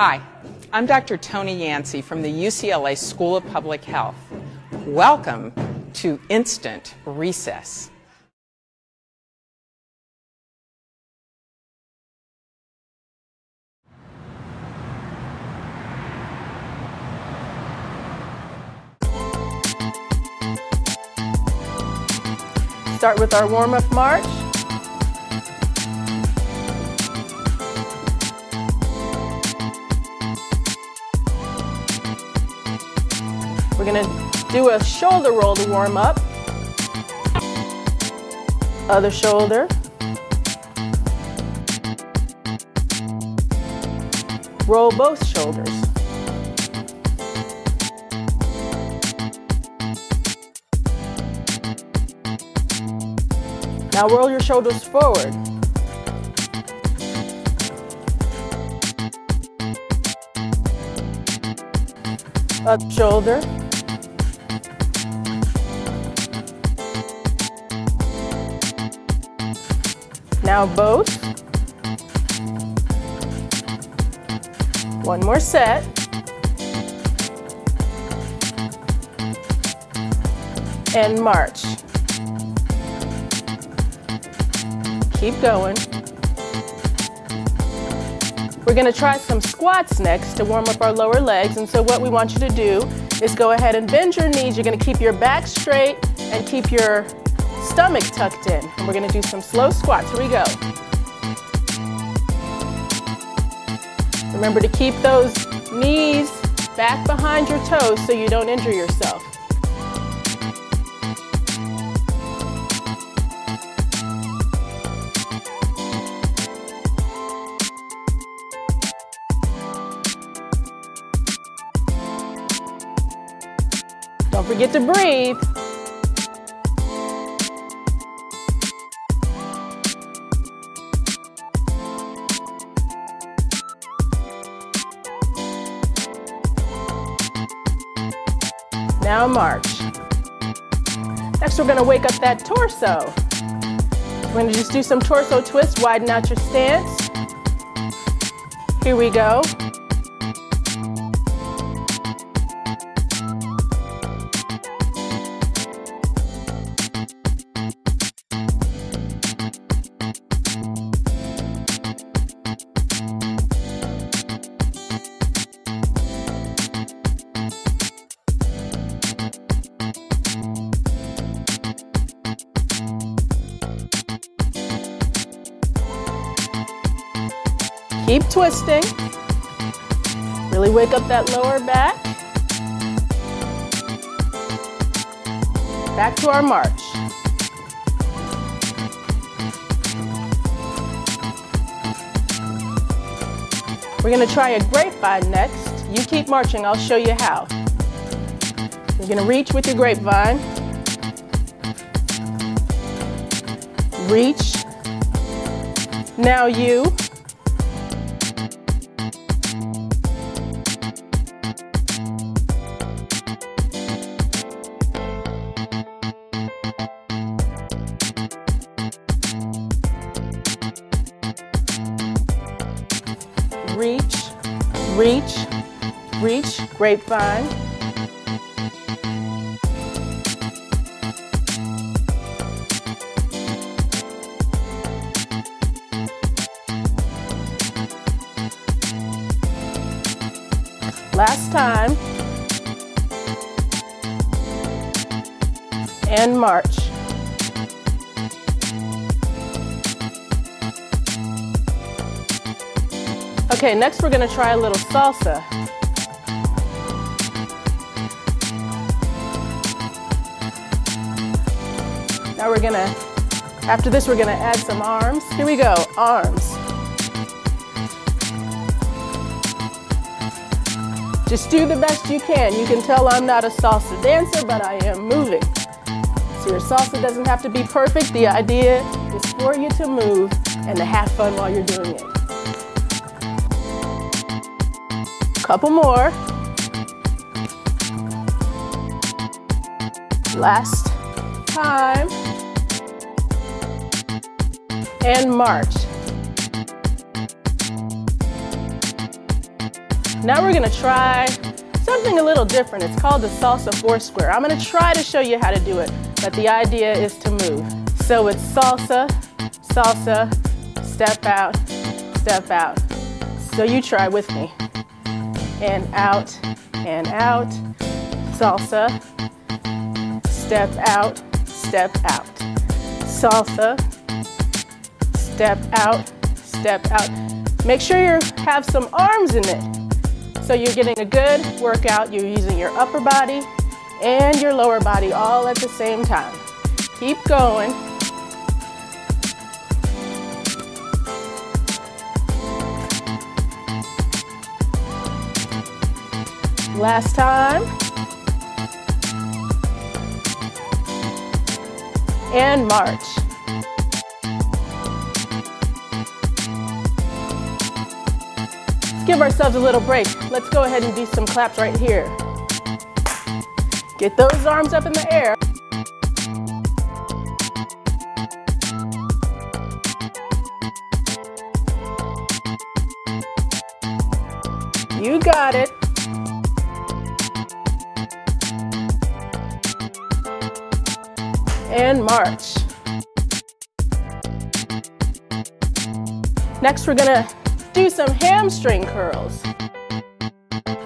Hi, I'm Dr. Toni Yancey from the UCLA School of Public Health. Welcome to Instant Recess. Start with our warm-up march. Gonna do a shoulder roll to warm up. Other shoulder. Roll both shoulders. Now roll your shoulders forward. Up shoulder. Now both. One more set. And march. Keep going. We're gonna try some squats next to warm up our lower legs. And so what we want you to do is go ahead and bend your knees. You're gonna keep your back straight and keep your stomach tucked in. And we're gonna do some slow squats. Here we go. Remember to keep those knees back behind your toes so you don't injure yourself. Don't forget to breathe. Now march. Next, we're gonna wake up that torso. We're gonna just do some torso twists, widen out your stance. Here we go. Twisting. Really wake up that lower back. Back to our march. We're gonna try a grapevine next. You keep marching, I'll show you how. You're gonna reach with your grapevine. Reach. Now you. Reach, reach, grapevine. Last time. And march. Okay, next we're gonna try a little salsa. Now we're gonna, after this, we're gonna add some arms. Here we go, arms. Just do the best you can. You can tell I'm not a salsa dancer, but I am moving. So your salsa doesn't have to be perfect. The idea is for you to move and to have fun while you're doing it. Couple more. Last time. And march. Now we're gonna try something a little different. It's called the salsa four square. I'm gonna try to show you how to do it, but the idea is to move. So it's salsa, salsa, step out, step out. So you try with me. And out, and out, salsa, step out, step out. Salsa, step out, step out. Make sure you have some arms in it. So you're getting a good workout. You're using your upper body and your lower body all at the same time. Keep going. Last time. And march. Let's give ourselves a little break. Let's go ahead and do some claps right here. Get those arms up in the air. You got it. And march. Next, we're gonna do some hamstring curls.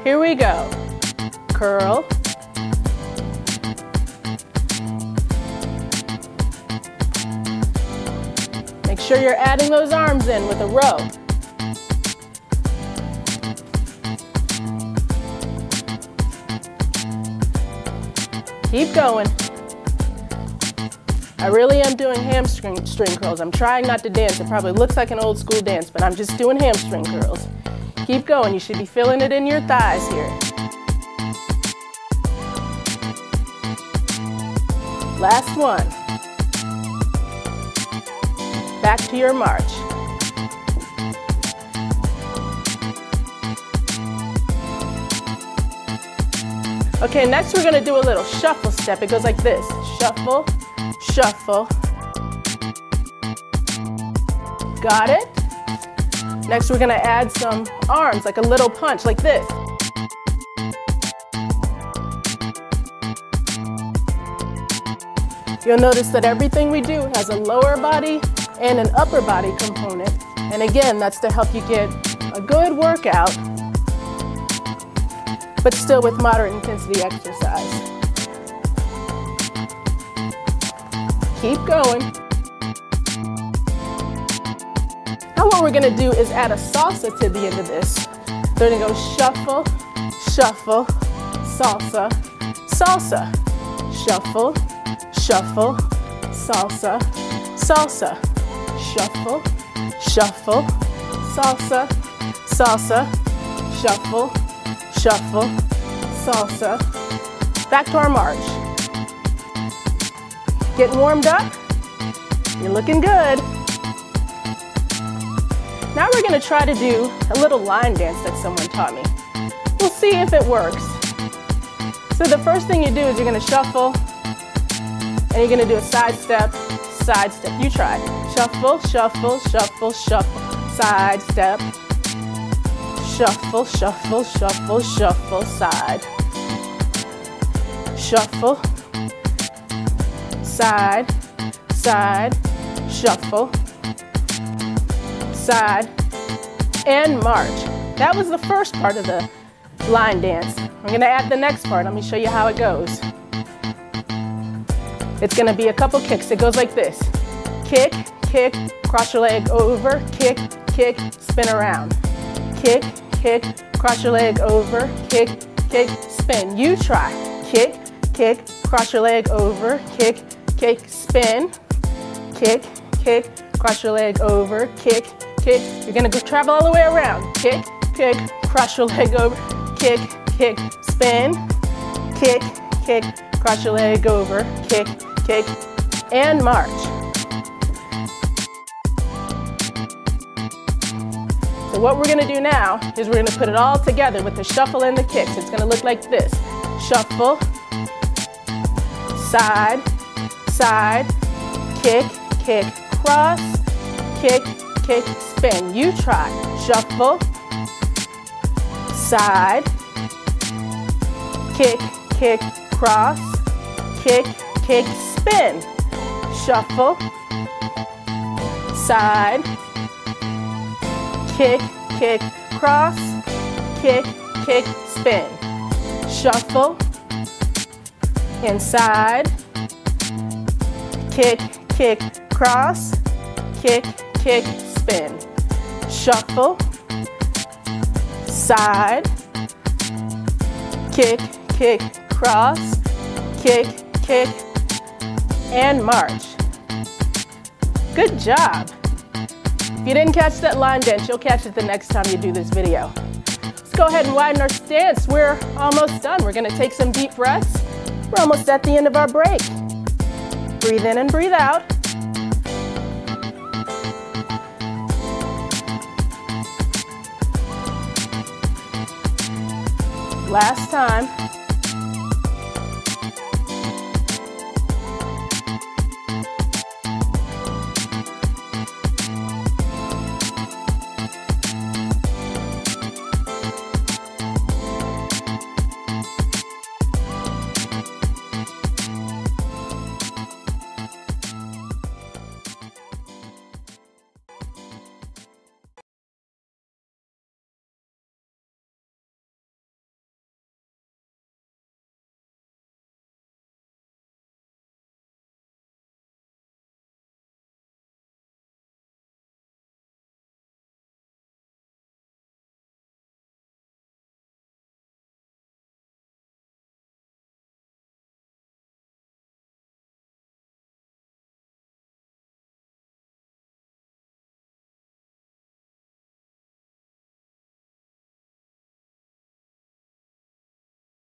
Here we go. Curl. Make sure you're adding those arms in with a rope. Keep going. I really am doing hamstring string curls. I'm trying not to dance. It probably looks like an old school dance, but I'm just doing hamstring curls. Keep going. You should be feeling it in your thighs here. Last one. Back to your march. Okay, next we're gonna do a little shuffle step. It goes like this. Shuffle, shuffle. Got it? Next, we're gonna add some arms, like a little punch, like this. You'll notice that everything we do has a lower body and an upper body component. And again, that's to help you get a good workout, but still with moderate intensity exercise. Keep going. Now what we're gonna do is add a salsa to the end of this. So we're gonna go shuffle, shuffle, salsa, salsa, shuffle, shuffle, salsa, salsa, shuffle, shuffle, salsa, salsa, shuffle, shuffle, salsa. Back to our march. Getting warmed up? You're looking good. Now we're gonna try to do a little line dance that someone taught me. We'll see if it works. So the first thing you do is you're gonna shuffle and you're gonna do a side step, side step. You try. Shuffle, shuffle, shuffle, shuffle, side step. Shuffle, shuffle, shuffle, shuffle, side. Shuffle, side, side, shuffle, side, and march. That was the first part of the line dance. I'm gonna add the next part. Let me show you how it goes. It's gonna be a couple kicks. It goes like this. Kick, kick, cross your leg over, kick, kick, spin around. Kick, kick, cross your leg over, kick, kick, spin. You try. Kick, kick, cross your leg over, kick, kick, spin, kick, kick, cross your leg over, kick, kick. You're gonna go travel all the way around. Kick, kick, cross your leg over, kick, kick, spin, kick, kick, cross your leg over, kick, kick, and march. So what we're gonna do now is we're gonna put it all together with the shuffle and the kicks. It's gonna look like this. Shuffle, side, side, kick, kick, cross, kick, kick, spin. You try. Shuffle, side, kick, kick, cross, kick, kick, spin, shuffle, side, kick, kick, cross, kick, kick, spin, shuffle, inside, kick, kick, cross, kick, kick, spin, shuffle, side, kick, kick, cross, kick, kick, and march. Good job. If you didn't catch that line dance, you'll catch it the next time you do this video. Let's go ahead and widen our stance. We're almost done. We're gonna take some deep breaths. We're almost at the end of our break. Breathe in and breathe out. Last time.